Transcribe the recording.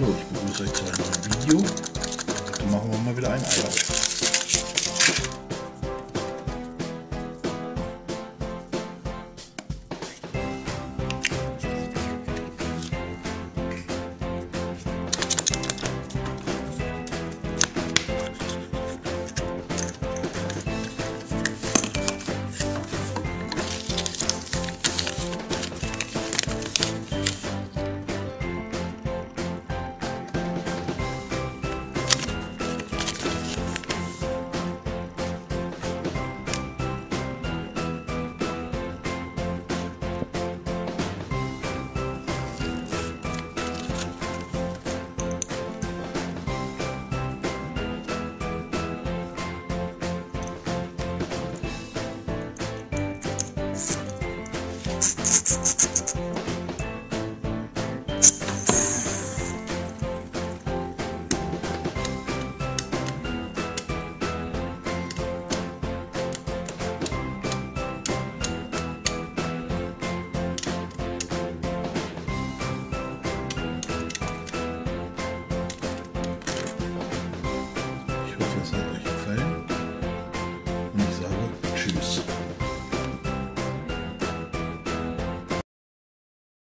Hallo, ich begrüße euch zu einem neuen Video. Heute machen wir mal wieder ein Ei auf. Tschüss.